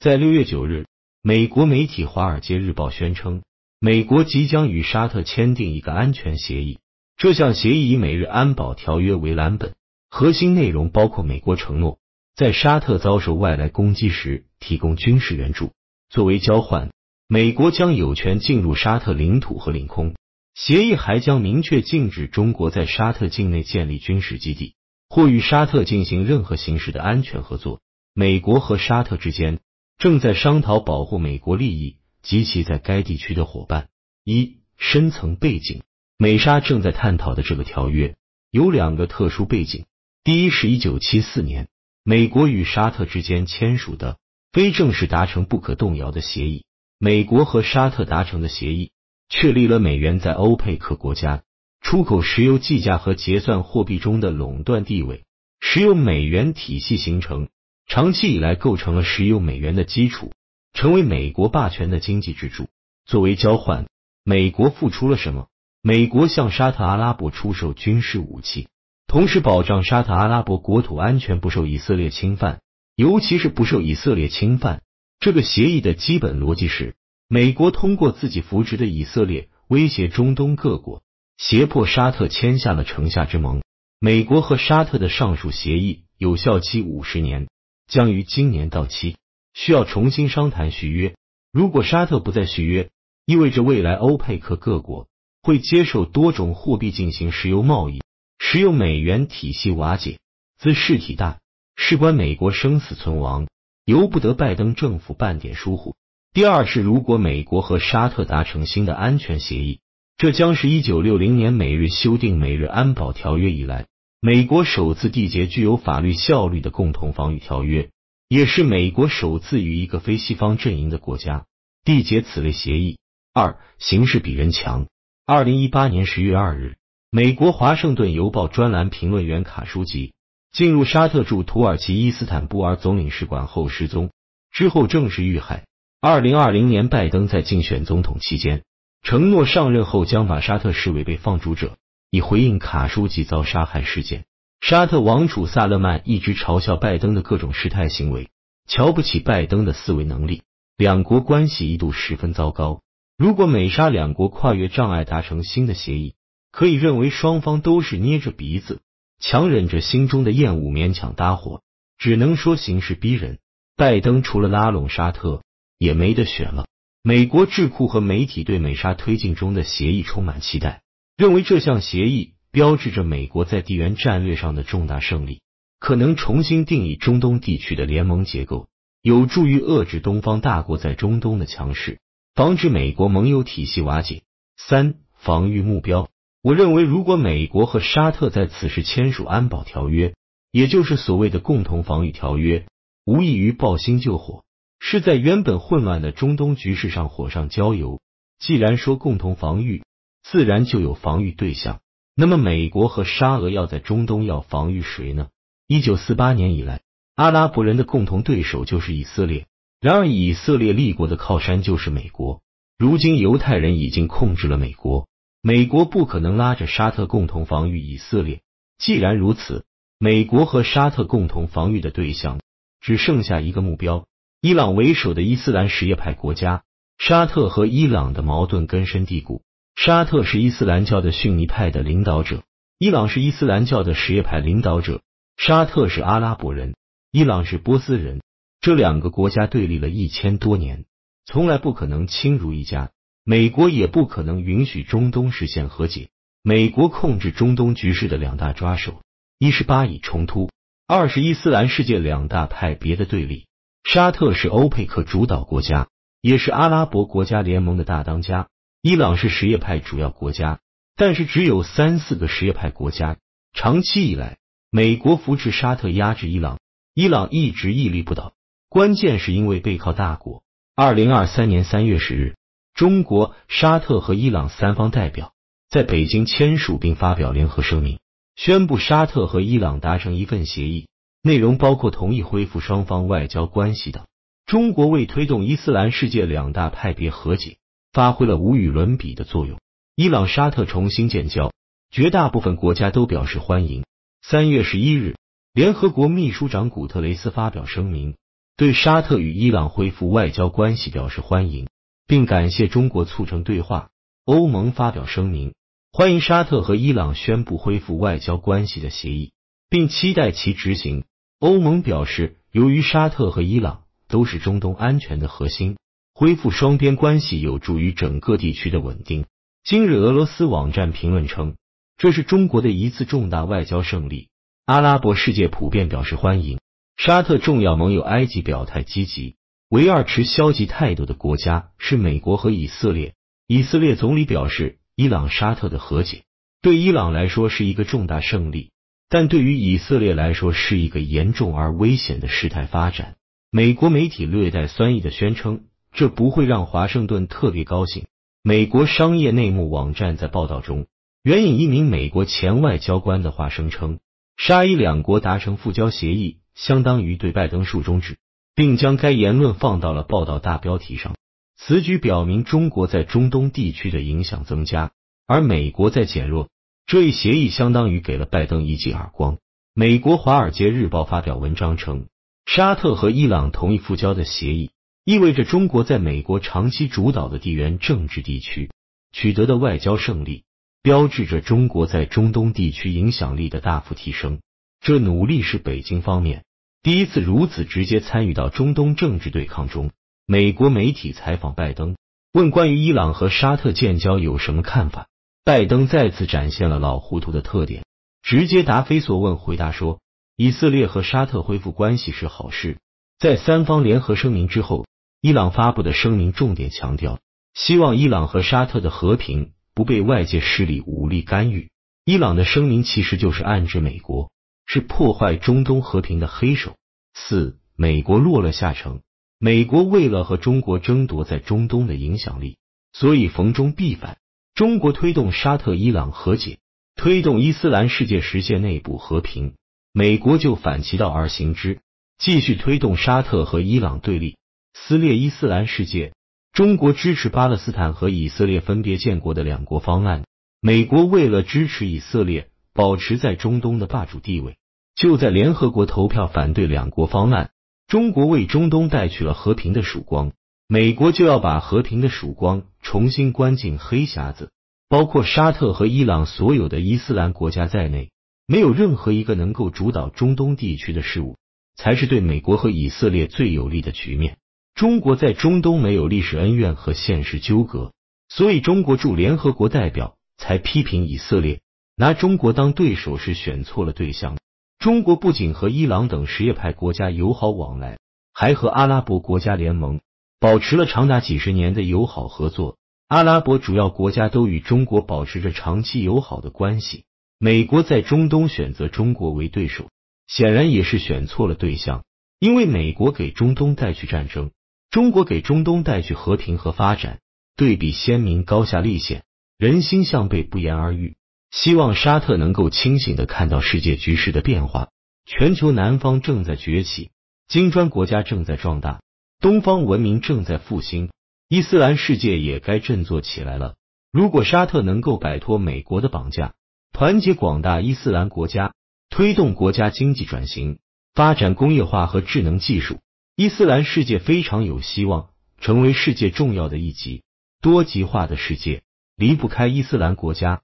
在六月九日，美国媒体《华尔街日报》宣称，美国即将与沙特签订一个安全协议。这项协议以美日安保条约为蓝本，核心内容包括美国承诺在沙特遭受外来攻击时提供军事援助，作为交换，美国将有权进入沙特领土和领空。协议还将明确禁止中国在沙特境内建立军事基地，或与沙特进行任何形式的安全合作。美国和沙特之间正在商讨保护美国利益及其在该地区的伙伴。一深层背景：美沙正在探讨的这个条约有两个特殊背景。第一是一九七四年美国与沙特之间签署的非正式达成不可动摇的协议。美国和沙特达成的协议。确立了美元在欧佩克国家出口石油计价和结算货币中的垄断地位，石油美元体系形成，长期以来构成了石油美元的基础，成为美国霸权的经济支柱。作为交换，美国付出了什么？美国向沙特阿拉伯出售军事武器，同时保障沙特阿拉伯国土安全不受以色列侵犯，尤其是不受以色列侵犯。这个协议的基本逻辑是。美国通过自己扶植的以色列威胁中东各国，胁迫沙特签下了城下之盟。美国和沙特的上述协议有效期五十年，将于今年到期，需要重新商谈续约。如果沙特不再续约，意味着未来欧佩克各国会接受多种货币进行石油贸易，石油美元体系瓦解，自事体大，事关美国生死存亡，由不得拜登政府半点疏忽。第二是，如果美国和沙特达成新的安全协议，这将是一九六零年美日修订美日安保条约以来，美国首次缔结具有法律效力的共同防御条约，也是美国首次与一个非西方阵营的国家缔结此类协议。二，形势比人强。二零一八年十月二日，美国华盛顿邮报专栏评论员卡舒吉进入沙特驻土耳其伊斯坦布尔总领事馆后失踪，之后正式遇害。二零二零年，拜登在竞选总统期间承诺上任后将把沙特视为被放逐者，以回应卡舒吉遭杀害事件。沙特王储萨勒曼一直嘲笑拜登的各种失态行为，瞧不起拜登的思维能力，两国关系一度十分糟糕。如果美沙两国跨越障碍达成新的协议，可以认为双方都是捏着鼻子，强忍着心中的厌恶勉强搭伙，只能说形势逼人。拜登除了拉拢沙特。也没得选了。美国智库和媒体对美沙推进中的协议充满期待，认为这项协议标志着美国在地缘战略上的重大胜利，可能重新定义中东地区的联盟结构，有助于遏制东方大国在中东的强势，防止美国盟友体系瓦解。三、防御目标。我认为，如果美国和沙特在此时签署安保条约，也就是所谓的共同防御条约，无异于抱薪救火。是在原本混乱的中东局势上火上浇油。既然说共同防御，自然就有防御对象。那么，美国和沙俄要在中东要防御谁呢？一九四八年以来，阿拉伯人的共同对手就是以色列。然而，以色列立国的靠山就是美国。如今，犹太人已经控制了美国，美国不可能拉着沙特共同防御以色列。既然如此，美国和沙特共同防御的对象只剩下一个目标。伊朗为首的伊斯兰什叶派国家，沙特和伊朗的矛盾根深蒂固。沙特是伊斯兰教的逊尼派的领导者，伊朗是伊斯兰教的什叶派领导者。沙特是阿拉伯人，伊朗是波斯人。这两个国家对立了一千多年，从来不可能亲如一家。美国也不可能允许中东实现和解。美国控制中东局势的两大抓手，一是巴以冲突，二是伊斯兰世界两大派别的对立。沙特是欧佩克主导国家，也是阿拉伯国家联盟的大当家。伊朗是什叶派主要国家，但是只有三四个什叶派国家。长期以来，美国扶持沙特压制伊朗，伊朗一直屹立不倒。关键是因为背靠大国。二零二三年三月十日，中国、沙特和伊朗三方代表在北京签署并发表联合声明，宣布沙特和伊朗达成一份协议。内容包括同意恢复双方外交关系等。中国为推动伊斯兰世界两大派别和解，发挥了无与伦比的作用。伊朗、沙特重新建交，绝大部分国家都表示欢迎。三月十一日，联合国秘书长古特雷斯发表声明，对沙特与伊朗恢复外交关系表示欢迎，并感谢中国促成对话。欧盟发表声明，欢迎沙特和伊朗宣布恢复外交关系的协议，并期待其执行。欧盟表示，由于沙特和伊朗都是中东安全的核心，恢复双边关系有助于整个地区的稳定。今日，俄罗斯网站评论称，这是中国的一次重大外交胜利。阿拉伯世界普遍表示欢迎。沙特重要盟友埃及表态积极，唯二持消极态度的国家是美国和以色列。以色列总理表示，伊朗沙特的和解对伊朗来说是一个重大胜利，但对于以色列来说是一个严重而危险的事态发展。美国媒体略带酸意的宣称，这不会让华盛顿特别高兴。美国商业内幕网站在报道中援引一名美国前外交官的话声称，沙伊两国达成复交协议，相当于对拜登竖中指，并将该言论放到了报道大标题上。此举表明中国在中东地区的影响增加，而美国在减弱。这一协议相当于给了拜登一记耳光。美国《华尔街日报》发表文章称，沙特和伊朗同意复交的协议，意味着中国在美国长期主导的地缘政治地区取得的外交胜利，标志着中国在中东地区影响力的大幅提升。这努力是北京方面第一次如此直接参与到中东政治对抗中。美国媒体采访拜登，问关于伊朗和沙特建交有什么看法。拜登再次展现了老糊涂的特点，直接答非所问，回答说以色列和沙特恢复关系是好事。在三方联合声明之后，伊朗发布的声明重点强调，希望伊朗和沙特的和平不被外界势力武力干预。伊朗的声明其实就是暗指美国是破坏中东和平的黑手。四，美国落了下乘。美国为了和中国争夺在中东的影响力，所以逢中必反。中国推动沙特伊朗和解，推动伊斯兰世界实现内部和平，美国就反其道而行之，继续推动沙特和伊朗对立，撕裂伊斯兰世界。中国支持巴勒斯坦和以色列分别建国的两国方案，美国为了支持以色列保持在中东的霸主地位，就在联合国投票反对两国方案。中国为中东带去了和平的曙光，美国就要把和平的曙光重新关进黑匣子。包括沙特和伊朗所有的伊斯兰国家在内，没有任何一个能够主导中东地区的事务，才是对美国和以色列最有利的局面。中国在中东没有历史恩怨和现实纠葛，所以中国驻联合国代表才批评以色列拿中国当对手是选错了对象。中国不仅和伊朗等什叶派国家友好往来，还和阿拉伯国家联盟，保持了长达几十年的友好合作。阿拉伯主要国家都与中国保持着长期友好的关系。美国在中东选择中国为对手，显然也是选错了对象。因为美国给中东带去战争，中国给中东带去和平和发展，对比鲜明，高下立显，人心向背，不言而喻。希望沙特能够清醒的看到世界局势的变化，全球南方正在崛起，金砖国家正在壮大，东方文明正在复兴，伊斯兰世界也该振作起来了。如果沙特能够摆脱美国的绑架，团结广大伊斯兰国家，推动国家经济转型，发展工业化和智能技术，伊斯兰世界非常有希望成为世界重要的一极。多极化的世界离不开伊斯兰国家。